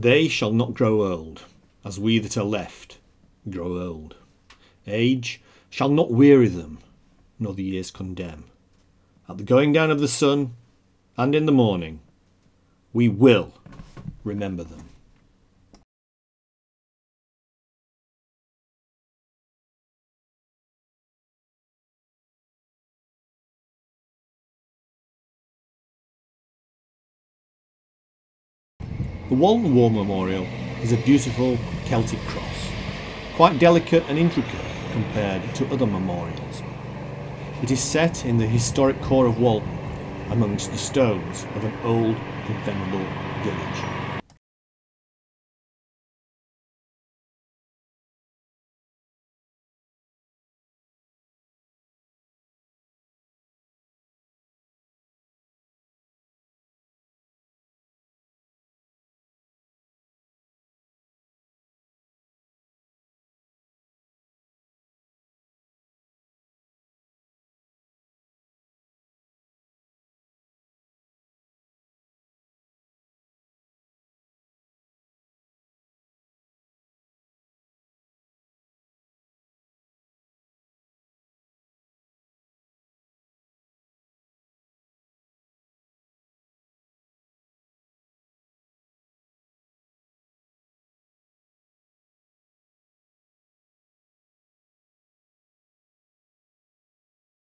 They shall not grow old, as we that are left grow old. Age shall not weary them, nor the years condemn. At the going down of the sun, and in the morning, we will remember them. The Walton War Memorial is a beautiful Celtic cross, quite delicate and intricate compared to other memorials. It is set in the historic core of Walton, amongst the stones of an old and venerable village.